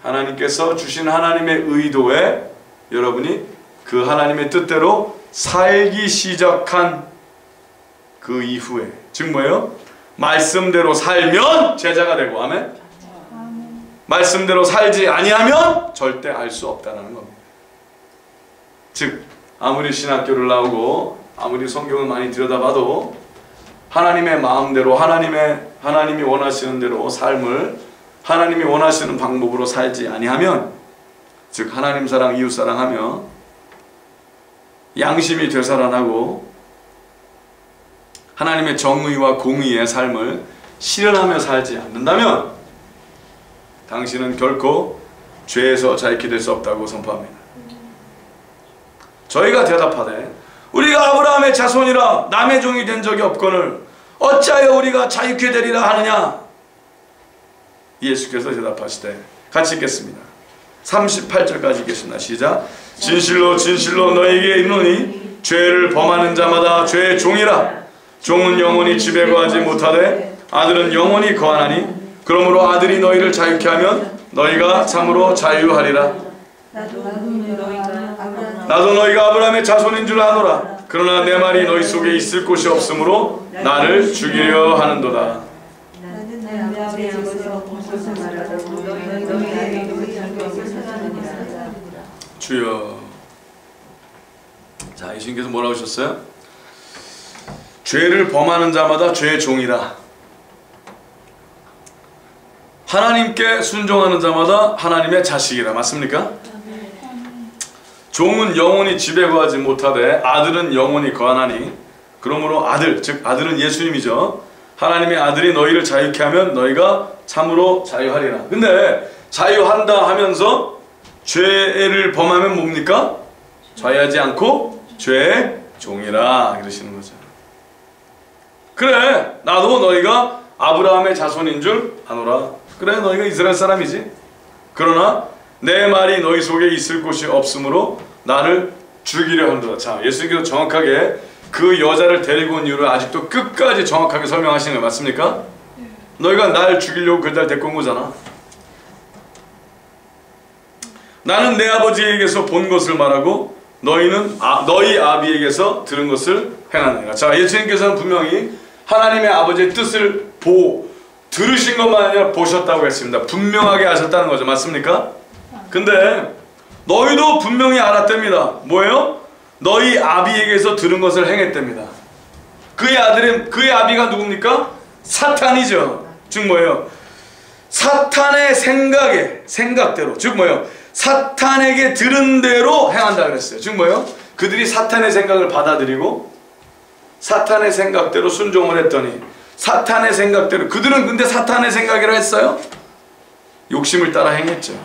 하나님께서 주신 하나님의 의도에 여러분이 그 하나님의 뜻대로 살기 시작한 그 이후에 즉 뭐예요? 말씀대로 살면 제자가 되고 아멘. 말씀대로 살지 아니하면 절대 알 수 없다는 겁니다. 즉 아무리 신학교를 나오고 아무리 성경을 많이 들여다봐도 하나님의 마음대로 하나님의 하나님이 원하시는 대로 삶을 하나님이 원하시는 방법으로 살지 아니하면 즉 하나님 사랑 이웃 사랑하며 양심이 되살아나고 하나님의 정의와 공의의 삶을 실현하며 살지 않는다면 당신은 결코 죄에서 자유케 될 수 없다고 선포합니다. 저희가 대답하되 우리가 아브라함의 자손이라 남의 종이 된 적이 없거늘 어찌하여 우리가 자유케 되리라 하느냐? 예수께서 대답하시되 같이 읽겠습니다. 38절까지 읽겠습니다. 시작. 진실로 진실로 너에게 이르노니 죄를 범하는 자마다 죄의 종이라 종은 영원히 집에 거하지 못하되 아들은 영원히 거하나니 그러므로 아들이 너희를 자유케 하면 너희가 참으로 자유하리라 나도 너희가 아브라함의 자손인 줄 아노라. 그러나 내 말이 너희 속에 있을 곳이 없으므로 나를 죽이려 하는도다. 주여. 자, 예수님께서 뭐라고 하셨어요? 죄를 범하는 자마다 죄의 종이라. 하나님께 순종하는 자마다 하나님의 자식이라 맞습니까? 종은 영원히 거하지 못하되 아들은 영원히 거하나니 그러므로 아들 즉 아들은 예수님이죠. 하나님의 아들이 너희를 자유케 하면 너희가 참으로 자유하리라. 근데 자유한다 하면서 죄를 범하면 뭡니까? 자유하지 않고 죄의 종이라 그러시는 거죠. 그래 나도 너희가 아브라함의 자손인 줄 아노라. 그래 너희가 이스라엘 사람이지. 그러나 내 말이 너희 속에 있을 곳이 없으므로 나를 죽이려 한다. 자 예수님께서 정확하게 그 여자를 데리고 온 이유를 아직도 끝까지 정확하게 설명하시는 거 맞습니까? 너희가 날 죽이려고 그날 데리고 온 거잖아. 나는 내 아버지에게서 본 것을 말하고 너희는 아, 너희 아비에게서 들은 것을 행하느니라. 자, 예수님께서는 분명히 하나님의 아버지의 뜻을 보 들으신 것만 아니라 보셨다고 했습니다. 분명하게 하셨다는 거죠. 맞습니까? 근데 너희도 분명히 알았답니다. 뭐예요? 너희 아비에게서 들은 것을 행했답니다. 그의 아들은 그의 아비가 누굽니까? 사탄이죠. 즉 뭐예요? 사탄의 생각에 생각대로 즉 뭐예요? 사탄에게 들은 대로 행한다 그랬어요. 즉 뭐예요? 그들이 사탄의 생각을 받아들이고 사탄의 생각대로 순종을 했더니 사탄의 생각대로 그들은 근데 사탄의 생각이라 했어요? 욕심을 따라 행했죠.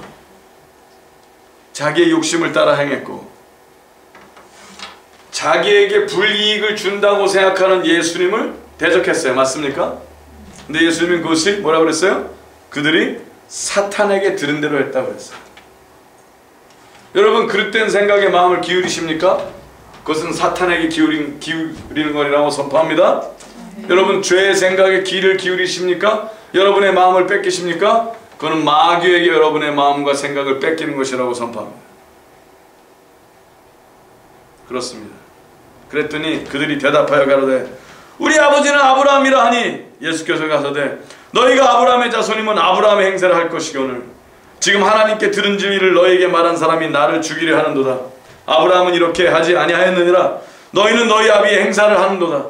자기의 욕심을 따라 행했고 자기에게 불이익을 준다고 생각하는 예수님을 대적했어요. 맞습니까? 근데 예수님은 그것이 뭐라 그랬어요? 그들이 사탄에게 들은 대로 했다고 그랬어요. 여러분 그릇된 생각에 마음을 기울이십니까? 그것은 사탄에게 기울인, 기울이는 거라고 선포합니다. 여러분 죄의 생각에 귀를 기울이십니까? 여러분의 마음을 뺏기십니까? 그거는 마귀에게 여러분의 마음과 생각을 뺏기는 것이라고 선포합니다. 그렇습니다. 그랬더니 그들이 대답하여 가로되 우리 아버지는 아브라함이라 하니 예수께서 가서되 너희가 아브라함의 자손이면 아브라함의 행세를 할 것이거늘 지금 하나님께 들은 진리를 너희에게 말한 사람이 나를 죽이려 하는도다. 아브라함은 이렇게 하지 아니하였느니라 너희는 너희 아비의 행사를 하는도다.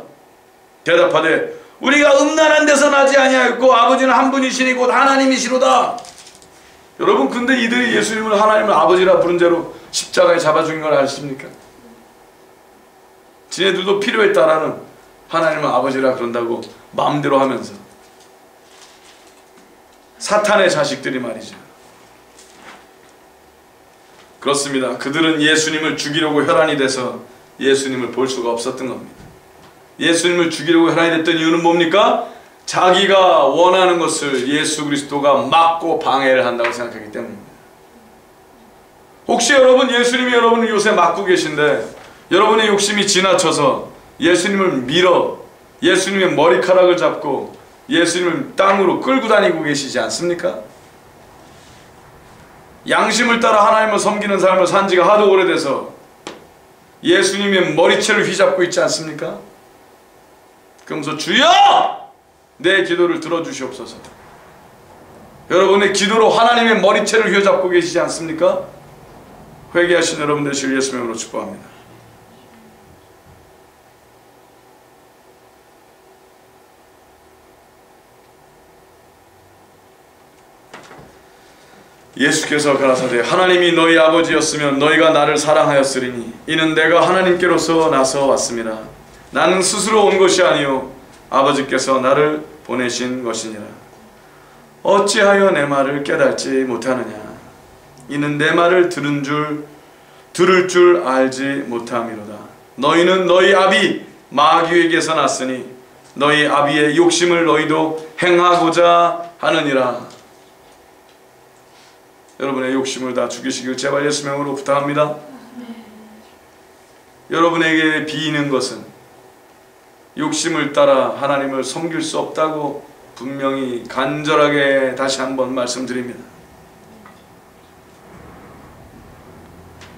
대답하되 우리가 음란한 데서 나지 아니하였고 아버지는 한 분이시니 곧 하나님이시로다. 여러분 근데 이들이 예수님을 하나님을 아버지라 부른 죄로 십자가에 잡아 죽인 걸 아십니까? 지네들도 필요에 따라는 하나님을 아버지라 그런다고 마음대로 하면서 사탄의 자식들이 말이죠. 그렇습니다. 그들은 예수님을 죽이려고 혈안이 돼서 예수님을 볼 수가 없었던 겁니다. 예수님을 죽이려고 혈안이 됐던 이유는 뭡니까? 자기가 원하는 것을 예수 그리스도가 막고 방해를 한다고 생각하기 때문입니다. 혹시 여러분 예수님이 여러분을 요새 막고 계신데 여러분의 욕심이 지나쳐서 예수님을 밀어 예수님의 머리카락을 잡고 예수님을 땅으로 끌고 다니고 계시지 않습니까? 양심을 따라 하나님을 섬기는 삶을 산 지가 하도 오래돼서 예수님의 머리채를 휘잡고 있지 않습니까? 그러면서 주여! 내 기도를 들어주시옵소서. 여러분의 기도로 하나님의 머리채를 휘잡고 계시지 않습니까? 회개하신 여러분 되시길 예수님으로 축복합니다. 예수께서 가라사대 하나님이 너희 아버지였으면 너희가 나를 사랑하였으리니 이는 내가 하나님께로서 나서 왔습니다. 나는 스스로 온 것이 아니요 아버지께서 나를 보내신 것이니라. 어찌하여 내 말을 깨닫지 못하느냐? 이는 내 말을 들은 줄 들을 줄 알지 못함이로다. 너희는 너희 아비 마귀에게서 났으니 너희 아비의 욕심을 너희도 행하고자 하느니라. 여러분의 욕심을 다 죽이시길 제발 예수 명으로 부탁합니다. 여러분에게 비이는 것은 욕심을 따라 하나님을 섬길 수 없다고 분명히 간절하게 다시 한번 말씀드립니다.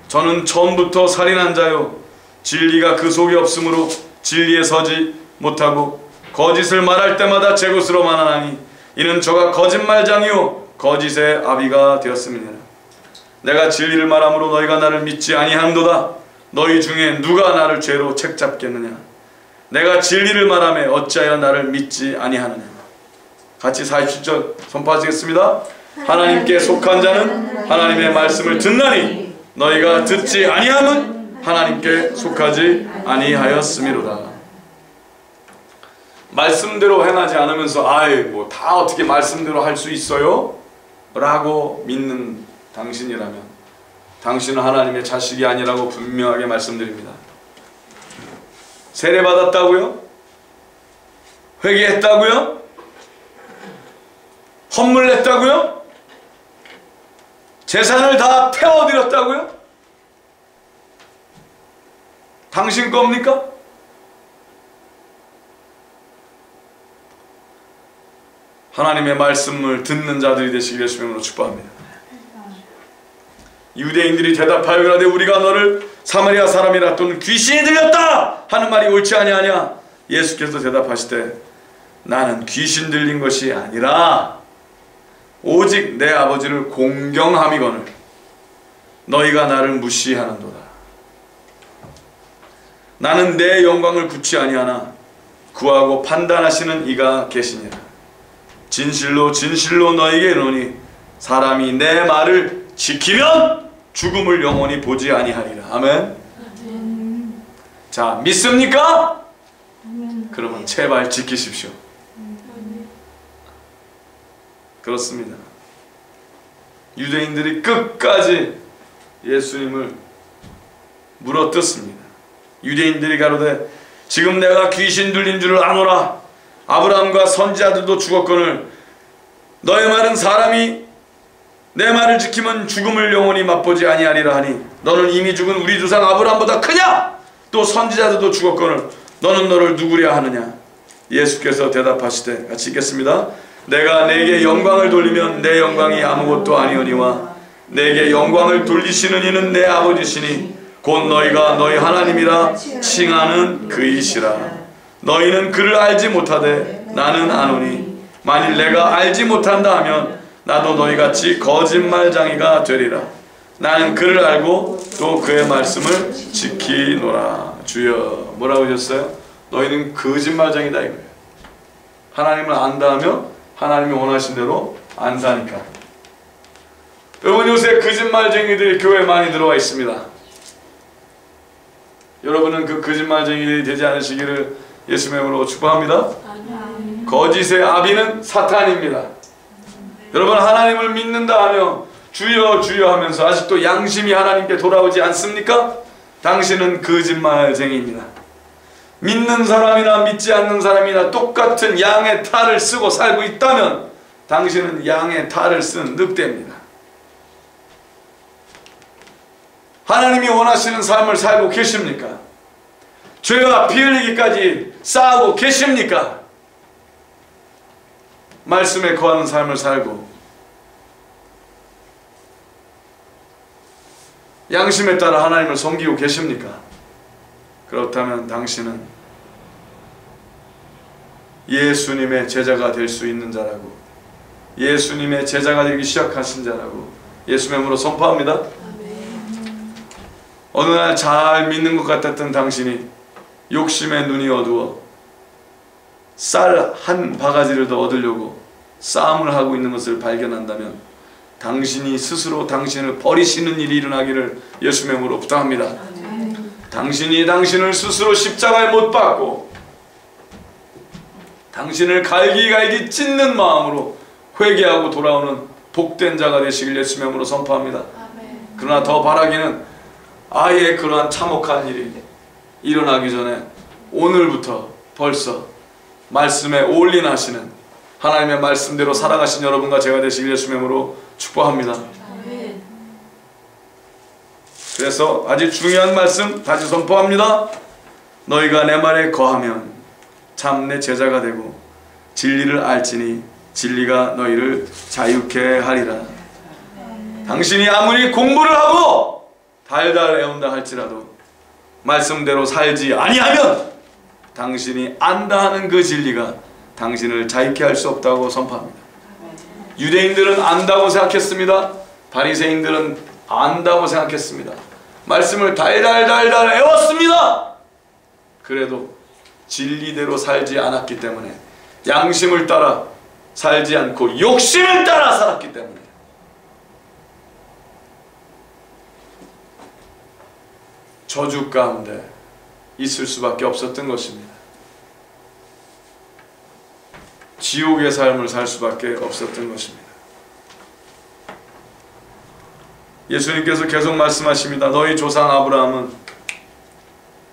저는 처음부터 살인한 자요 진리가 그 속에 없으므로 진리에 서지 못하고 거짓을 말할 때마다 제 것으로만 하나니 이는 저가 거짓말장이요 거짓의 아비가 되었음이니라. 내가 진리를 말함으로 너희가 나를 믿지 아니한도다. 너희 중에 누가 나를 죄로 책잡겠느냐? 내가 진리를 말하며 어찌하여 나를 믿지 아니하느냐? 같이 47절 선포하시겠습니다. 하나님께 속한 자는 하나님의 말씀을 듣나니 너희가 듣지 아니함은 하나님께 속하지 아니하였음이로다. 말씀대로 행하지 않으면서 아이 뭐 다 어떻게 말씀대로 할 수 있어요? 라고 믿는 당신이라면 당신은 하나님의 자식이 아니라고 분명하게 말씀드립니다. 세례 받았다고요? 회개했다고요? 헌물 냈다고요? 재산을 다 태워드렸다고요? 당신 겁니까? 하나님의 말씀을 듣는 자들이 되시길 예수님으로 축복합니다. 유대인들이 대답하여가되 우리가 너를 사마리아 사람이라 또는 귀신이 들렸다! 하는 말이 옳지 아니하냐 예수께서 대답하시되 나는 귀신 들린 것이 아니라 오직 내 아버지를 공경함이거늘 너희가 나를 무시하는도다. 나는 내 영광을 굳이 아니하나 구하고 판단하시는 이가 계시니라 진실로 진실로 너에게 이르노니 사람이 내 말을 지키면 죽음을 영원히 보지 아니하리라. 아멘. 자, 믿습니까? 그러면 제발 지키십시오. 그렇습니다. 유대인들이 끝까지 예수님을 물어뜯습니다. 유대인들이 가로되 지금 내가 귀신 들린 줄을 아노라. 아브라함과 선지자들도 죽었거늘 너의 말은 사람이 내 말을 지키면 죽음을 영원히 맛보지 아니하리라 하니 너는 이미 죽은 우리 조상 아브라함보다 크냐? 또 선지자들도 죽었거늘 너는 너를 누구랴 하느냐? 예수께서 대답하시되 같이 읽겠습니다. 내가 내게 영광을 돌리면 내 영광이 아무것도 아니오니와 내게 영광을 돌리시는 이는 내 아버지시니 곧 너희가 너희 하나님이라 칭하는 그이시라. 너희는 그를 알지 못하되 나는 아노니 만일 내가 알지 못한다 하면 나도 너희 같이 거짓말장이가 되리라. 나는 그를 알고 또 그의 말씀을 지키노라. 주여 뭐라고 하셨어요? 너희는 거짓말장이다 이거예요. 하나님을 안다 하면 하나님이 원하신 대로 안다니까. 여러분 요새 거짓말쟁이들이 교회에 많이 들어와 있습니다. 여러분은 그 거짓말쟁이들이 되지 않으시기를 예수님의 이름으로 축복합니다. 거짓의 아비는 사탄입니다. 여러분 하나님을 믿는다 하며 주여 주여 하면서 아직도 양심이 하나님께 돌아오지 않습니까? 당신은 거짓말쟁이입니다. 믿는 사람이나 믿지 않는 사람이나 똑같은 양의 탈을 쓰고 살고 있다면 당신은 양의 탈을 쓴 늑대입니다. 하나님이 원하시는 삶을 살고 계십니까? 죄와 피 흘리기까지 싸우고 계십니까? 말씀에 거하는 삶을 살고 양심에 따라 하나님을 섬기고 계십니까? 그렇다면 당신은 예수님의 제자가 될 수 있는 자라고 예수님의 제자가 되기 시작하신 자라고 예수님의 이름으로 선포합니다. 어느 날 잘 믿는 것 같았던 당신이 욕심의 눈이 어두워 쌀 한 바가지를 더 얻으려고 싸움을 하고 있는 것을 발견한다면 당신이 스스로 당신을 버리시는 일이 일어나기를 예수님의 이름으로 부탁합니다. 당신이 당신을 스스로 십자가에 못 박고 당신을 갈기갈기 찢는 마음으로 회개하고 돌아오는 복된 자가 되시길 예수님의 이름으로 선포합니다. 그러나 더 바라기는 아예 그러한 참혹한 일이 일어나기 전에 오늘부터 벌써 말씀에 올인하시는 하나님의 말씀대로 살아가신 여러분과 제가 되시길 예수님의 이름으로 축복합니다. 그래서 아주 중요한 말씀 다시 선포합니다. 너희가 내 말에 거하면 참 내 제자가 되고 진리를 알지니 진리가 너희를 자유케 하리라. 당신이 아무리 공부를 하고 달달 애운다 할지라도 말씀대로 살지 아니하면 당신이 안다 하는 그 진리가 당신을 자유케 할 수 없다고 선포합니다. 유대인들은 안다고 생각했습니다. 바리새인들은 안다고 생각했습니다. 말씀을 달달달달 애웠습니다. 그래도 진리대로 살지 않았기 때문에 양심을 따라 살지 않고 욕심을 따라 살았기 때문에 저주 가운데 있을 수밖에 없었던 것입니다. 지옥의 삶을 살 수밖에 없었던 것입니다. 예수님께서 계속 말씀하십니다. 너희 조상 아브라함은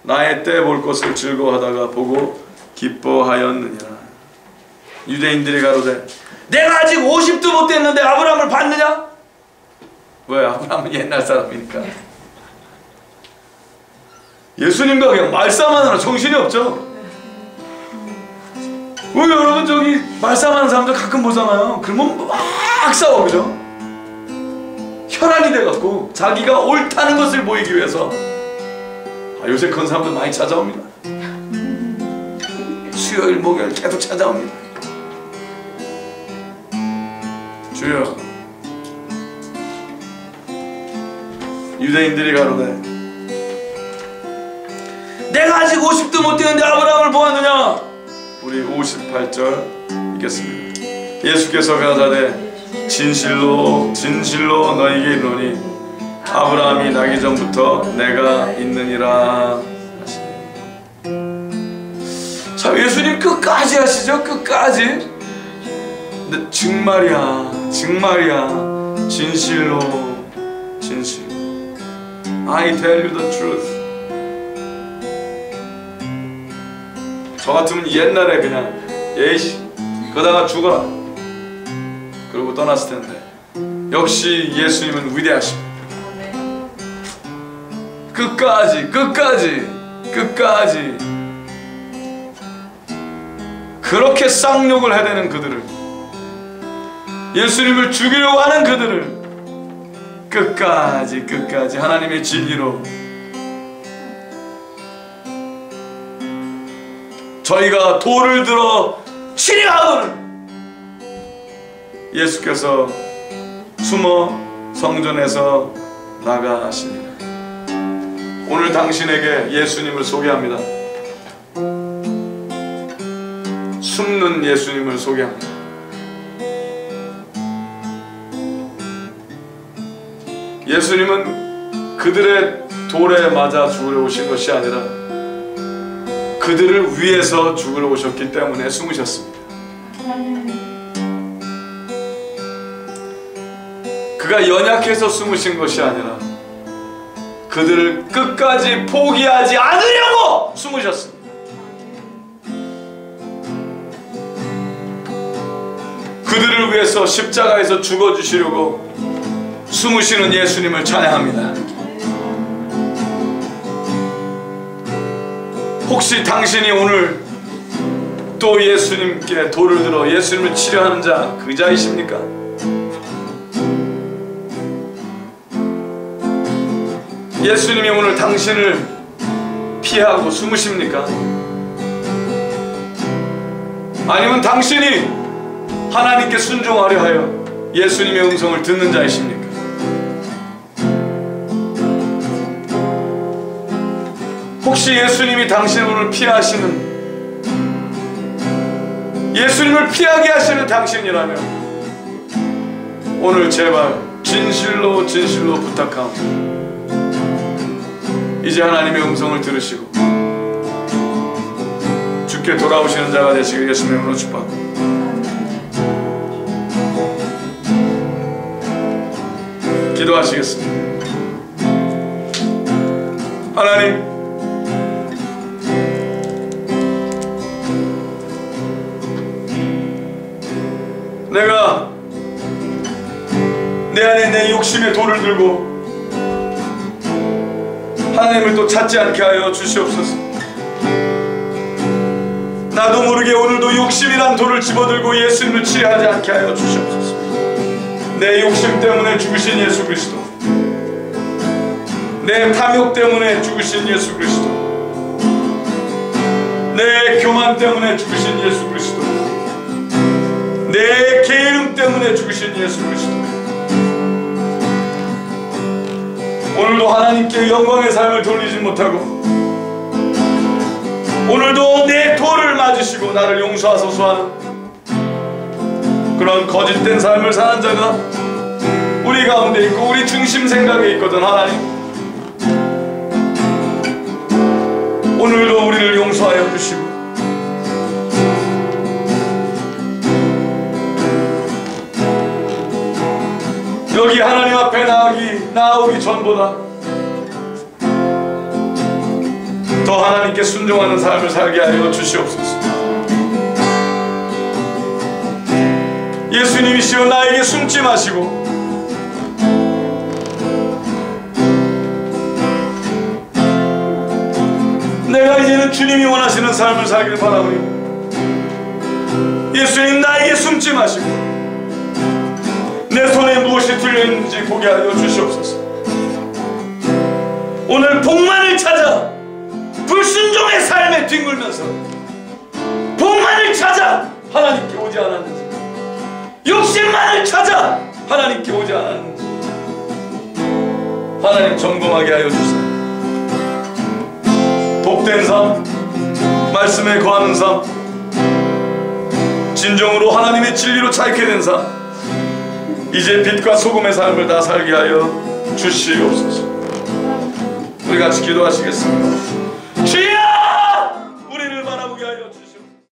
나의 때 볼 것을 즐거워하다가 보고 기뻐하였느니라. 유대인들이 가로되 내가 아직 50도 못 됐는데 아브라함을 봤느냐? 왜 아브라함은 옛날 사람이니까. 예수님과 그냥 말싸움하느라 정신이 없죠. 왜 여러분 저기 말싸움하는 사람들 가끔 보잖아요. 그러면 막 싸워 그죠? 혈안이 돼갖고 자기가 옳다는 것을 보이기 위해서 아, 요새 그런 사람들 많이 찾아옵니다. 수요일 목요일 계속 찾아옵니다. 주여 유대인들이 가로되 내가 아직 50도 못 되는데 아브라함을 보았느냐? 우리 58절 읽겠습니다. 예수께서 가라사대 진실로 진실로 너희에게 이르노니 아브라함이 나기 전부터 내가 있느니라. 자 예수님 끝까지 하시죠? 끝까지? 근데 정말이야 정말이야. 진실로 진실. I tell you the truth 저 같으면 옛날에 그냥 예이씨 그러다가 죽어라. 그러고 떠났을 텐데. 역시 예수님은 위대하십니다. 끝까지 끝까지 끝까지. 그렇게 쌍욕을 해대는 그들을 예수님을 죽이려고 하는 그들을 끝까지 끝까지 하나님의 진리로 저희가 돌을 들어 치려하거늘 예수께서 숨어 성전에서 나가십니다. 오늘 당신에게 예수님을 소개합니다. 숨는 예수님을 소개합니다. 예수님은 그들의 돌에 맞아 죽으려 오신 것이 아니라 그들을 위해서 죽으러 오셨기 때문에 숨으셨습니다. 그가 연약해서 숨으신 것이 아니라 그들을 끝까지 포기하지 않으려고 숨으셨습니다. 그들을 위해서 십자가에서 죽어주시려고 숨으시는 예수님을 찬양합니다. 혹시 당신이 오늘 또 예수님께 돌을 들어 예수님을 치료하는 자 그 자이십니까? 예수님이 오늘 당신을 피하고 숨으십니까? 아니면 당신이 하나님께 순종하려 하여 예수님의 음성을 듣는 자이십니까? 혹시 예수님이 당신을 피하시는 예수님을 피하게 하시는 당신이라면 오늘 제발 진실로 진실로 부탁하옵니다. 이제 하나님의 음성을 들으시고 주께 돌아오시는 자가 되시길 예수님의 이름으로 축복합니다. 기도하시겠습니다. 하나님 내가 내 안에 내 욕심의 돌을 들고 하나님을 또 찾지 않게 하여 주시옵소서. 나도 모르게 오늘도 욕심이란 돌을 집어들고 예수님을 치하지 않게 하여 주시옵소서. 내 욕심 때문에 죽으신 예수 그리스도, 내 탐욕 때문에 죽으신 예수 그리스도, 내 교만 때문에 죽으신 예수 그리스도, 때문에 죽으신 예수 그리스도. 오늘도 하나님께 영광의 삶을 돌리지 못하고 오늘도 내 돌을 맞으시고 나를 용서하소서 하는 그런 거짓된 삶을 사는 자가 우리 가운데 있고 우리 중심 생각에 있거든 하나님 오늘도 우리를 용서하여 주시고 여기 하나님 앞에 나오기 나오기 전보다 더 하나님께 순종하는 삶을 살게 하여 주시옵소서. 예수님이시여 나에게 숨지 마시고 내가 이제는 주님이 원하시는 삶을 살길 바라오니 예수님 나에게 숨지 마시고 내 손에 무엇이 들려있는지 보게 하여 주시옵소서. 오늘 복만을 찾아 불순종의 삶에 뒹굴면서 복만을 찾아 하나님께 오지 않았는지 욕심만을 찾아 하나님께 오지 않았는지 하나님 점검하게 하여 주세요. 복된 삶 말씀에 거하는 삶 진정으로 하나님의 진리로 찾게 된 삶 이제 빛과 소금의 삶을 다 살게 하여 주시옵소서. 우리 같이 기도하시겠습니다. 주여!